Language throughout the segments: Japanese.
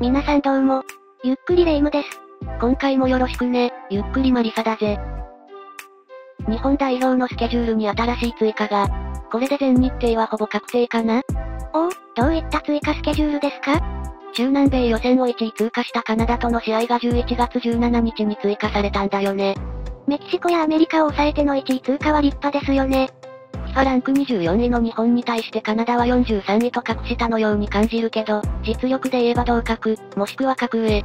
皆さんどうも。ゆっくりレ夢ムです。今回もよろしくね、ゆっくりマリサだぜ。日本代表のスケジュールに新しい追加が。これで全日程はほぼ確定かな？おお、どういった追加スケジュールですか？中南米予選を1位通過したカナダとの試合が11月17日に追加されたんだよね。メキシコやアメリカを抑えての1位通過は立派ですよね。FIFA ランク24位の日本に対してカナダは43位と格下のように感じるけど、実力で言えば同格、もしくは格上。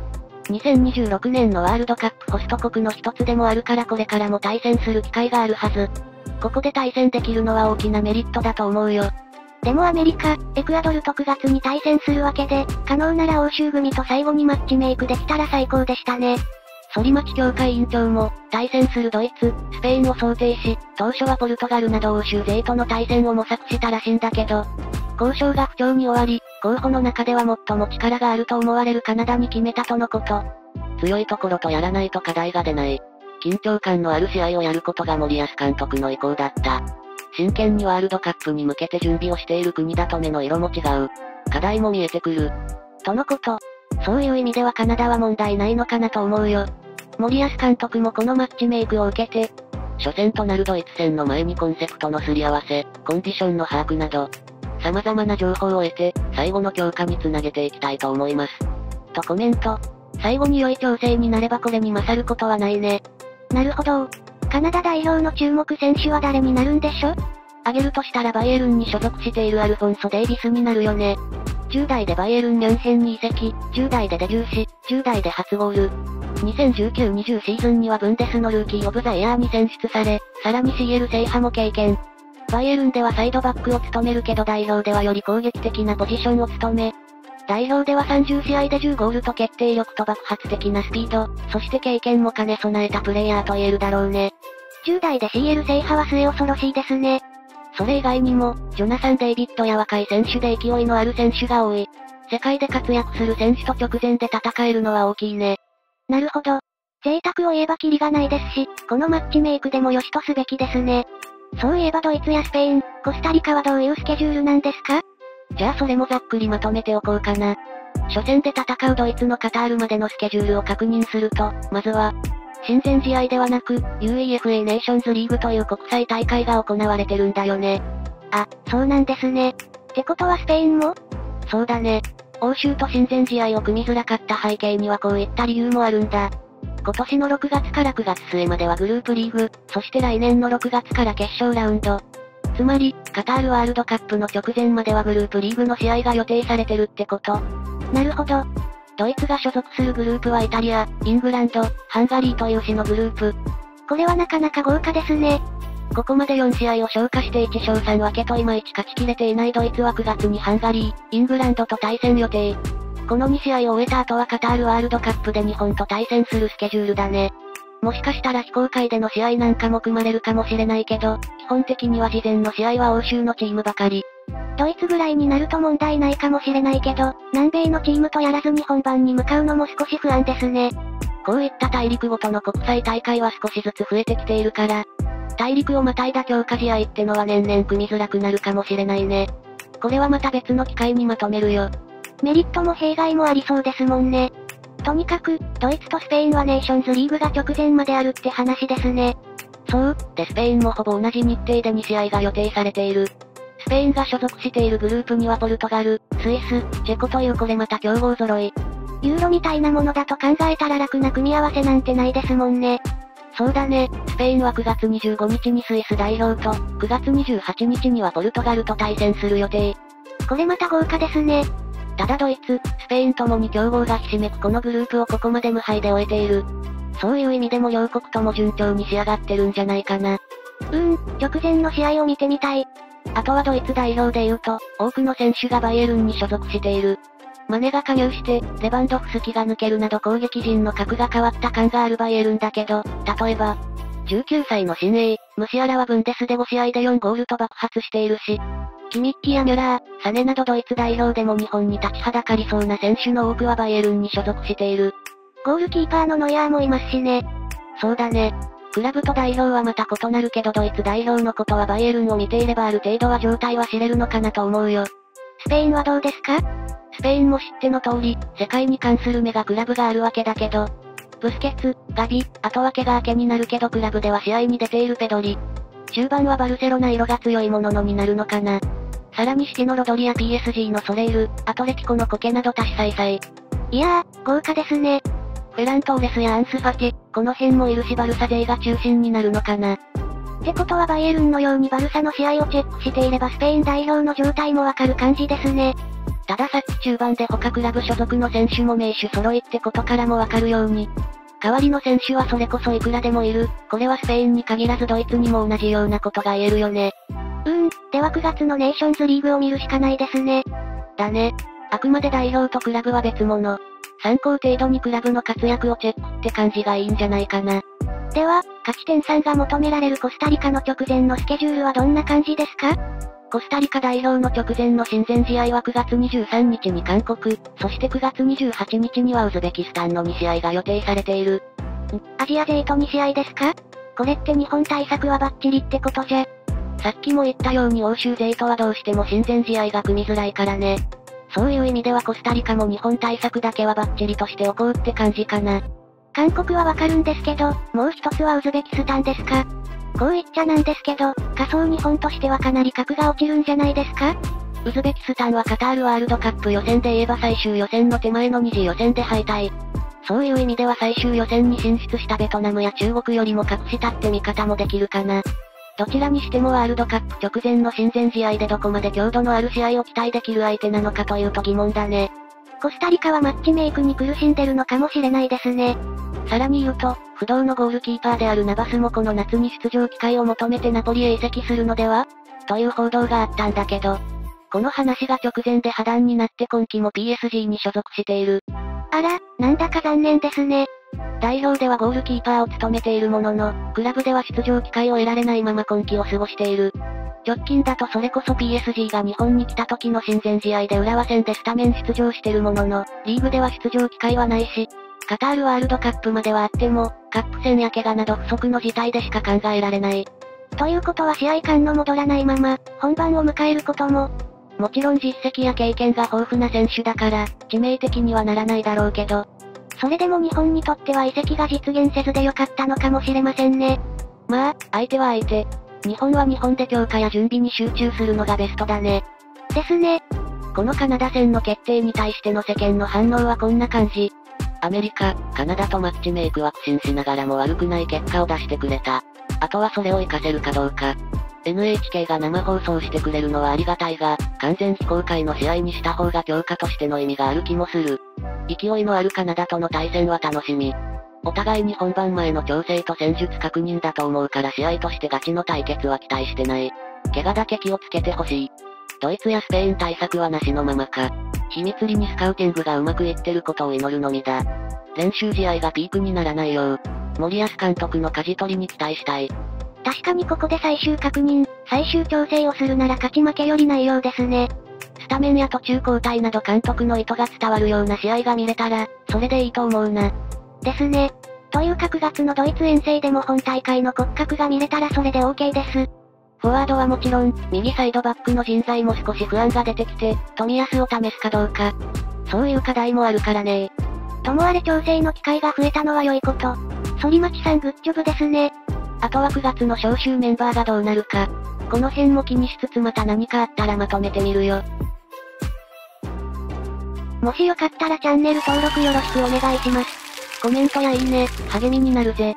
2026年のワールドカップホスト国の一つでもあるからこれからも対戦する機会があるはず。ここで対戦できるのは大きなメリットだと思うよ。でもアメリカ、エクアドルと9月に対戦するわけで、可能なら欧州組と最後にマッチメイクできたら最高でしたね。反町協会委員長も、対戦するドイツ、スペインを想定し、当初はポルトガルなど欧州勢との対戦を模索したらしいんだけど、交渉が不調に終わり、候補の中では最も力があると思われるカナダに決めたとのこと。強いところとやらないと課題が出ない。緊張感のある試合をやることが森保監督の意向だった。真剣にワールドカップに向けて準備をしている国だと目の色も違う。課題も見えてくる。とのこと。そういう意味ではカナダは問題ないのかなと思うよ。森保監督もこのマッチメイクを受けて、初戦となるドイツ戦の前にコンセプトのすり合わせ、コンディションの把握など、様々な情報を得て、最後の強化につなげていきたいと思います。とコメント。最後に良い調整になればこれに勝ることはないね。なるほど。カナダ代表の注目選手は誰になるんでしょ？挙げるとしたらバイエルンに所属しているアルフォンソ・デイビスになるよね。10代でバイエルン・ミュンヘンに移籍、10代でデビューし、10代で初ゴール。2019-20シーズンにはブンデスのルーキーオブザイヤーに選出され、さらに CL 制覇も経験。バイエルンではサイドバックを務めるけど代表ではより攻撃的なポジションを務め、代表では30試合で10ゴールと決定力と爆発的なスピード、そして経験も兼ね備えたプレイヤーと言えるだろうね。10代で CL 制覇は末恐ろしいですね。それ以外にも、ジョナサン・デイビッドや若い選手で勢いのある選手が多い。世界で活躍する選手と直前で戦えるのは大きいね。なるほど。贅沢を言えばキリがないですし、このマッチメイクでも良しとすべきですね。そういえばドイツやスペイン、コスタリカはどういうスケジュールなんですか？じゃあそれもざっくりまとめておこうかな。初戦で戦うドイツのカタールまでのスケジュールを確認すると、まずは、親善試合ではなく、UEFA ネーションズリーグという国際大会が行われてるんだよね。あ、そうなんですね。ってことはスペインも？そうだね。欧州と親善試合を組みづらかった背景にはこういった理由もあるんだ。今年の6月から9月末まではグループリーグ、そして来年の6月から決勝ラウンド。つまり、カタールワールドカップの直前まではグループリーグの試合が予定されてるってこと。なるほど。ドイツが所属するグループはイタリア、イングランド、ハンガリーという市のグループ。これはなかなか豪華ですね。ここまで4試合を消化して1勝3分けといまいち勝ちきれていないドイツは9月にハンガリー、イングランドと対戦予定。この2試合を終えた後はカタールワールドカップで日本と対戦するスケジュールだね。もしかしたら非公開での試合なんかも組まれるかもしれないけど、基本的には事前の試合は欧州のチームばかり。ドイツぐらいになると問題ないかもしれないけど、南米のチームとやらずに本番に向かうのも少し不安ですね。こういった大陸ごとの国際大会は少しずつ増えてきているから、大陸をまたいだ強化試合ってのは年々組みづらくなるかもしれないね。これはまた別の機会にまとめるよ。メリットも弊害もありそうですもんね。とにかく、ドイツとスペインはネーションズリーグが直前まであるって話ですね。そう、でスペインもほぼ同じ日程で2試合が予定されている。スペインが所属しているグループにはポルトガル、スイス、チェコというこれまた強豪揃い。ユーロみたいなものだと考えたら楽な組み合わせなんてないですもんね。そうだね、スペインは9月25日にスイス代表と、9月28日にはポルトガルと対戦する予定。これまた豪華ですね。ただドイツ、スペインともに強豪がひしめくこのグループをここまで無敗で終えている。そういう意味でも両国とも順調に仕上がってるんじゃないかな。うーん、直前の試合を見てみたい。あとはドイツ代表で言うと、多くの選手がバイエルンに所属している。マネが加入して、レバンドフスキが抜けるなど攻撃陣の格が変わった感があるバイエルンだけど、例えば、19歳の新鋭、ムシアラはブンデスで5試合で4ゴールと爆発しているし、キミッヒやミュラー、サネなどドイツ代表でも日本に立ちはだかりそうな選手の多くはバイエルンに所属している。ゴールキーパーのノイアーもいますしね。そうだね。クラブと代表はまた異なるけどドイツ代表のことはバイエルンを見ていればある程度は状態は知れるのかなと思うよ。スペインはどうですか？スペインも知っての通り、世界に冠するメガクラブがあるわけだけど、ブスケツ、ガビ、あと怪我明けになるけどクラブでは試合に出ているペドリ。中盤はバルセロナ色が強いもののになるのかな。さらにシテのロドリや PSG のソレイル、アトレティコのコケなど多種再々。いやー、豪華ですね。フェラントーレスやアンスファティ、この辺もいるしバルサ勢が中心になるのかな。ってことはバイエルンのようにバルサの試合をチェックしていればスペイン代表の状態もわかる感じですね。たださっき中盤で他クラブ所属の選手も名手揃いってことからもわかるように、代わりの選手はそれこそいくらでもいる。これはスペインに限らずドイツにも同じようなことが言えるよね。うーん、では9月のネーションズリーグを見るしかないですね。だね。あくまで代表とクラブは別物。参考程度にクラブの活躍をチェックって感じがいいんじゃないかな。では、勝ち点3が求められるコスタリカの直前のスケジュールはどんな感じですか？コスタリカ代表の直前の親善試合は9月23日に韓国、そして9月28日にはウズベキスタンの2試合が予定されている。アジア勢と2試合ですか？これって日本対策はバッチリってことじゃ。さっきも言ったように欧州勢とはどうしても親善試合が組みづらいからね。そういう意味ではコスタリカも日本対策だけはバッチリとしておこうって感じかな。韓国はわかるんですけど、もう一つはウズベキスタンですか？こう言っちゃなんですけど、仮想日本としてはかなり格が落ちるんじゃないですか？ウズベキスタンはカタールワールドカップ予選で言えば最終予選の手前の二次予選で敗退。そういう意味では最終予選に進出したベトナムや中国よりも格下って見方もできるかな。どちらにしてもワールドカップ直前の親善試合でどこまで強度のある試合を期待できる相手なのかというと疑問だね。コスタリカはマッチメイクに苦しんでるのかもしれないですね。さらに言うと、不動のゴールキーパーであるナバスもこの夏に出場機会を求めてナポリへ移籍するのでは？という報道があったんだけど、この話が直前で破談になって今季も PSG に所属している。あら、なんだか残念ですね。代表ではゴールキーパーを務めているものの、クラブでは出場機会を得られないまま今季を過ごしている。直近だとそれこそ PSG が日本に来た時の親善試合で浦和戦でスタメン出場してるものの、リーグでは出場機会はないし、カタールワールドカップまではあっても、カップ戦や怪我など不足の事態でしか考えられない。ということは試合感の戻らないまま、本番を迎えることも、もちろん実績や経験が豊富な選手だから、致命的にはならないだろうけど。それでも日本にとっては移籍が実現せずでよかったのかもしれませんね。まあ、相手は相手。日本は日本で強化や準備に集中するのがベストだね。ですね。このカナダ戦の決定に対しての世間の反応はこんな感じ。アメリカ、カナダとマッチメイクは苦心しながらも悪くない結果を出してくれた。あとはそれを活かせるかどうか。NHK が生放送してくれるのはありがたいが、完全非公開の試合にした方が強化としての意味がある気もする。勢いのあるカナダとの対戦は楽しみ。お互いに本番前の調整と戦術確認だと思うから試合としてガチの対決は期待してない。怪我だけ気をつけてほしい。ドイツやスペイン対策はなしのままか。秘密裏にスカウティングがうまくいってることを祈るのみだ。練習試合がピークにならないよう、森保監督の舵取りに期待したい。確かにここで最終確認、最終調整をするなら勝ち負けよりないようですね。タメンや途中交代など監督の意図が伝わるような試合が見れたら、それでいいと思うな。ですね。というか9月のドイツ遠征でも本大会の骨格が見れたらそれで OK です。フォワードはもちろん、右サイドバックの人材も少し不安が出てきて、富安を試すかどうか。そういう課題もあるからねともあれ調整の機会が増えたのは良いこと。反町さんグッジョブですね。あとは9月の招集メンバーがどうなるか。この辺も気にしつつまた何かあったらまとめてみるよ。もしよかったらチャンネル登録よろしくお願いします。コメントやいいね、励みになるぜ。